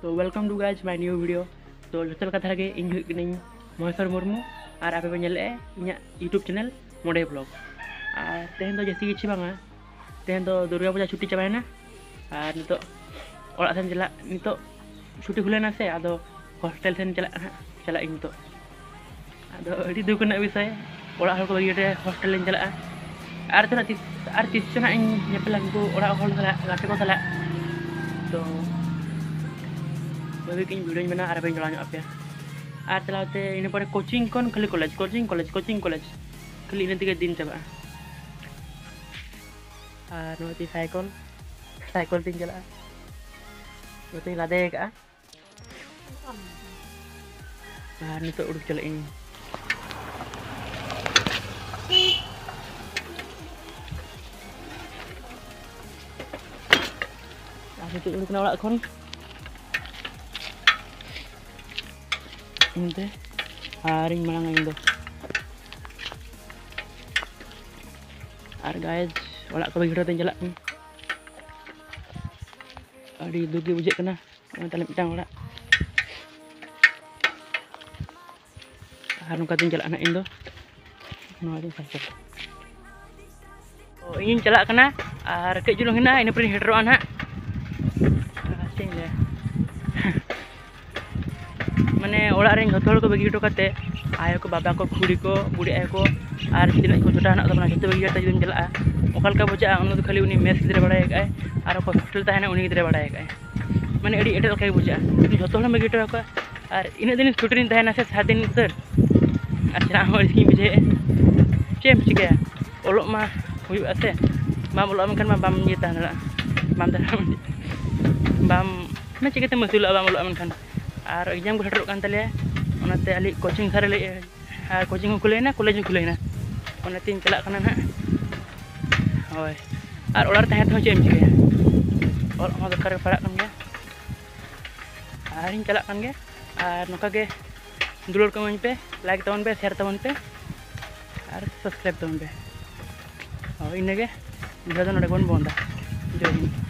তো welcome to ᱜᱟᱭᱤᱡ ᱢᱟᱭ ᱱᱤᱭᱩ ᱵᱷᱤᱰᱤᱭᱳ ᱛᱚ ᱡᱚᱛᱚ ᱞᱮᱠᱟ ᱫᱷᱟᱨᱟ ᱜᱮ ᱤᱧ ᱦᱩᱭᱩᱜ ᱠᱟᱹᱱᱟᱹᱧ ᱢᱚᱦᱮᱥᱚᱨ ᱢᱩᱨᱢᱩ ᱟᱨ ᱟᱯᱮ ᱯᱮ ᱧᱮᱞᱮᱜᱼᱟ ᱤᱧᱟᱹᱜ ᱤᱭᱩᱴᱩᱵᱽ ᱪᱮᱱᱮᱞ ᱢᱚᱰᱮ ᱵᱞᱚᱜ ᱟᱨ ᱛᱮᱦᱮᱧ ᱫᱚ ᱡᱟᱹᱥᱛᱤ ᱠᱤᱪᱷᱩ ᱵᱟᱝᱟ ᱛᱮᱦᱮᱧ ᱫᱚ ᱫᱩᱨᱜᱟ ᱯᱩᱡᱟ ᱪᱷᱩᱴᱤ ᱪᱟᱵᱟᱭᱮᱱᱟ ᱟᱨ ᱱᱤᱛᱚᱜ ᱚᱲᱟᱜ ᱥᱮᱱ ᱪᱟᱞᱟᱜ ᱱᱤᱛᱚᱜ ᱪᱷᱩᱴᱤ ᱠᱷᱩᱞᱟᱹᱣᱮᱱᱟ ᱥᱮ ᱟᱫᱚ ᱦᱳᱥᱴᱮᱞ ᱥᱮᱱ ᱪᱟᱞᱟᱜ ᱦᱟᱸᱜ ᱪᱟᱞᱟᱜ ᱤᱧ ᱱᱤᱛᱚᱜ ᱟᱫᱚ ᱟᱹᱰᱤ ᱫᱩᱠ ᱨᱮᱱᱟᱜ ᱵᱤᱥᱚᱭ ᱚᱲᱟᱜ ᱦᱚᱲ ᱠᱚ ᱵᱟᱹᱜᱤ ᱦᱳᱥᱴᱮᱞ ᱤᱧ ᱪᱟᱞᱟᱜᱼᱟ ᱟᱨ ᱛᱤᱱᱟᱹᱜ ᱛᱤᱥ ᱟᱨ ᱛᱤᱥ ᱪᱚ ᱱᱟᱜ ᱤᱧ ᱧᱮᱯᱮᱞᱟ ᱩᱱᱠᱩ ᱚᱲᱟᱜ ᱦᱚᱲ ᱥᱟᱞᱟᱜ ᱜᱟᱛᱮ ᱠᱚ ᱥᱟᱞᱟᱜ ᱛᱚ mana ada yang jalan apa ya ada telah te ini pada coaching kon kali college coaching college coaching college. Kali ini tiga din coba. Ah nanti cycle cycle ting jalan nanti lade ka ah. Ini tuh udah jalan ini. Ah, itu udah kena ulak kon. Hindi. Haring malang ngayon do. Ar guys, wala ka bagi tayong jala. Adi dugi bujek kena. Ang talim pitang wala. Harun katong jala na indo. No adi sakit. Oh, ingin jala kena. Ar kek julung hina ini prin hidroan ha. Asing deh. ᱚᱲᱟᱜ ᱨᱮᱱ ᱡᱚᱛᱚ ᱦᱚᱲ ᱠᱚ ᱵᱟᱹᱜᱤ ᱦᱚᱴᱚ ᱠᱟᱛᱮ ᱟᱭᱳ ᱠᱚ ᱵᱟᱵᱟ ᱠᱚ ᱠᱩᱲᱤ ᱠᱚ ᱵᱩᱰᱷᱤ ᱟᱭᱳ ᱠᱚ ᱟᱨ ᱛᱤᱱᱟᱹᱜ ᱠᱚ ᱪᱷᱚᱴᱟ ᱦᱮᱱᱟᱜ ᱛᱟᱵᱚᱱᱟ ᱡᱚᱛᱚ ᱵᱟᱹᱜᱤ ᱠᱟᱛᱮ ᱡᱩᱫᱤᱢ ᱪᱟᱞᱟᱜᱼᱟ ᱚᱠᱟ ᱞᱮᱠᱟ ᱵᱩᱡᱷᱟᱹᱜᱼᱟ ᱚᱱᱟ ᱫᱚ ᱠᱷᱟᱹᱞᱤ ᱩᱱᱤ ᱢᱮᱥ ᱜᱤᱫᱽᱨᱟᱹ ᱵᱟᱲᱟᱭ ᱠᱟᱜᱼᱟᱭ ᱟᱨ ᱚᱠᱚᱭ ᱦᱳᱥᱴᱮᱞ ᱛᱟᱦᱮᱱᱟ ᱩᱱᱤ ᱜᱤᱫᱽᱨᱟᱹ ᱵᱟᱲᱟᱭ ᱠᱟᱜᱼᱟᱭ ᱢᱟᱱᱮ ᱟᱹᱰᱤ ᱮᱴᱟᱜ ᱞᱮᱠᱟ ᱜᱮ ᱵᱩᱡᱷᱟᱹᱜᱼᱟ ᱡᱚᱛᱚ ᱦᱚᱲᱮᱢ ᱵᱟᱹᱜᱤ ᱦᱚᱴᱚ ᱟᱠᱚᱣᱟ ᱟᱨ ᱤᱱᱟᱹᱜ ᱫᱤᱱ ᱪᱷᱩᱴᱤᱨᱤᱧ ᱛᱟᱦᱮᱱᱟ ᱥᱮ ᱥᱟᱛ ᱫᱤᱱ ᱩᱛᱟᱹᱨ ᱟᱨ ᱪᱮᱫᱟᱜ ᱦᱚᱸ ᱟᱹᱲᱤᱥ ᱜᱤᱧ ᱵᱩᱡᱷᱟᱹᱣᱮᱫᱼᱟ ᱪᱮᱫ ᱮᱢ ᱪᱤᱠᱟᱹᱭᱟ ᱚᱞᱚᱜ ᱢᱟ ᱦᱩᱭᱩᱜᱼᱟ ᱥᱮ ᱵᱟᱢ ᱚᱞᱚᱜᱼᱟ ᱢᱮᱱᱠᱷᱟᱱ ᱢᱟ ᱵᱟᱢ ᱤᱭᱟᱹ ᱛᱟᱦᱮᱸ ᱫᱟᱲᱮᱭᱟᱜᱼᱟ ᱵᱟᱢ ᱛᱟᱦᱮᱸ ᱵᱟᱢ ᱢᱟᱱᱮ ᱪᱤᱠᱟᱹᱛᱮᱢ ᱟᱹᱥᱩᱞᱚᱜᱼᱟ ᱵᱟᱢ ᱚᱞᱚᱜᱼᱟ ᱢᱮᱱᱠᱷᱟᱱ ar exam ko satruk kan talia onate alik coaching khare le ar coaching ko kulaina college ko kulaina onate in chalak kana na hoy ar olar tahe tho chem chike or ama dokar para kan ge ar in chalak kan ge pe? Like tawon pe share tawon pe. Ar subscribe tawon pe. Hoy inne ge jodon ore kon bonda jodin